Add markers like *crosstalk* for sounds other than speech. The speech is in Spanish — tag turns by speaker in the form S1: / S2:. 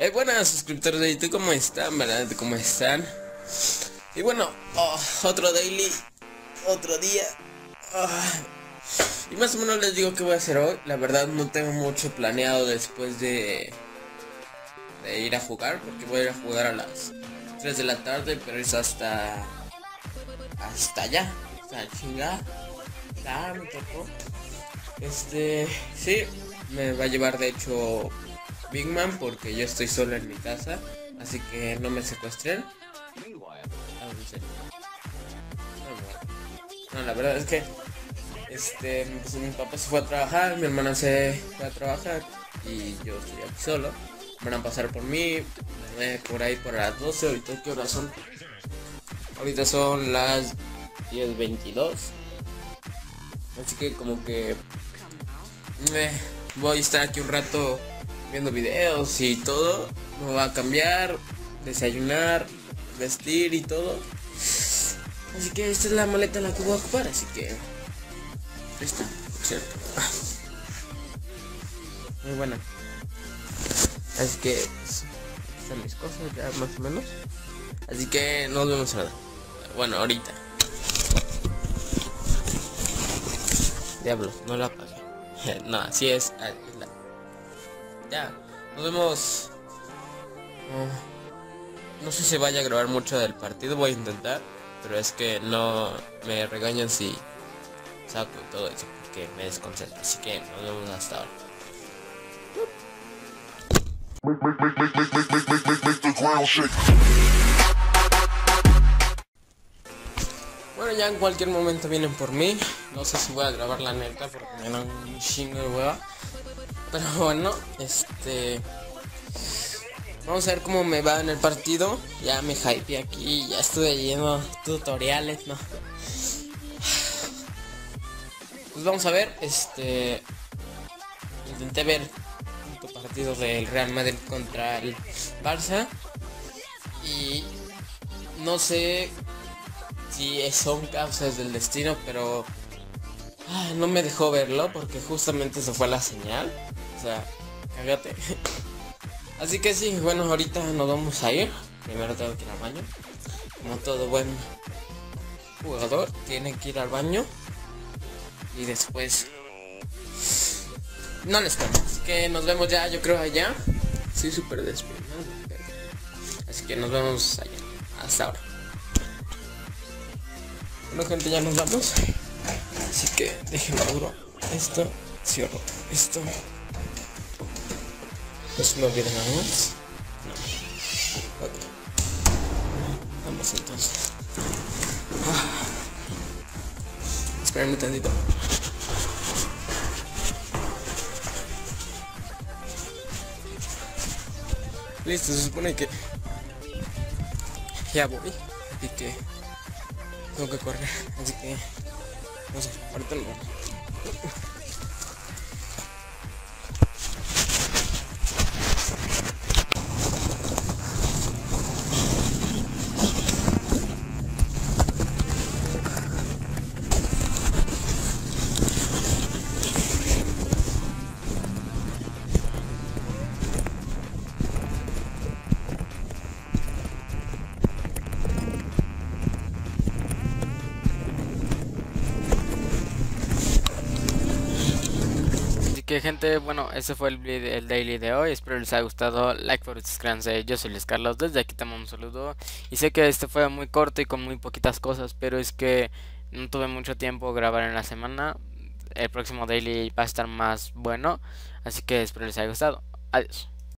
S1: Eh, buenas suscriptores de YouTube, ¿cómo están? ¿Verdad? ¿Cómo están? Y bueno, oh, otro daily, otro día. Ah. Y más o menos les digo qué voy a hacer hoy. La verdad no tengo mucho planeado después de, de ir a jugar, porque voy a ir a jugar a las 3 de la tarde, pero es hasta hasta allá, hasta chingar. Ah, me tocó. Este, sí, me va a llevar de hecho Big Man porque yo estoy solo en mi casa, así que no me secuestren. No, la verdad es que este pues, mi papá se fue a trabajar, mi hermana se fue a trabajar y yo estoy aquí solo. Van a pasar por mí por ahí por las 12, ahorita qué horas son. Ahorita son las 10.22. Así que como que eh, voy a estar aquí un rato viendo videos y todo. Me va a cambiar, desayunar, vestir y todo. Así que esta es la maleta en la que voy a ocupar, así que... Esta, cierto. *laughs* Muy buena. Así que... Están mis cosas ya más o menos. Así que nos vemos ahora. Bueno, ahorita. Diablos, no la apagué. *laughs* no, así es. Ya, nos vemos. Oh, no sé si vaya a grabar mucho del partido, voy a intentar. Pero es que no me regañan si saco todo eso, porque me desconcentro. Así que nos vemos hasta ahora. Bueno, ya en cualquier momento vienen por mí. No sé si voy a grabar la neta porque me dan un chingo de hueva. Pero bueno, este... Vamos a ver cómo me va en el partido. Ya me hype aquí, ya estuve leyendo tutoriales, ¿no? Pues vamos a ver, este... Intenté ver un partido del Real Madrid contra el Barça. Y no sé si son causas del destino, pero ah, no me dejó verlo porque justamente se fue la señal. Sea, cágate. Así que sí, bueno, ahorita nos vamos a ir. Primero tengo que ir al baño. Como todo buen jugador, tiene que ir al baño. Y después... No les cuento. Así que nos vemos ya, yo creo allá. Sí, súper despeinado. Así que nos vemos allá. Hasta ahora. Bueno gente, ya nos vamos. Así que déjenme duro. Esto, cierro. Esto. No se me olvide nada más. No. Ok. Vamos entonces. Ah. Esperen un tantito. Listo, se supone que ya voy. Así que tengo que correr. Así que no sé, ahorita lo
S2: que gente, bueno, ese fue el, el, daily de hoy. Espero les haya gustado. Like, for suscríbanse. Yo soy Luis Carlos. Desde aquí te mando un saludo. Y sé que este fue muy corto y con muy poquitas cosas, pero es que no tuve mucho tiempo grabar en la semana. El próximo daily va a estar más bueno. Así que espero les haya gustado. Adiós.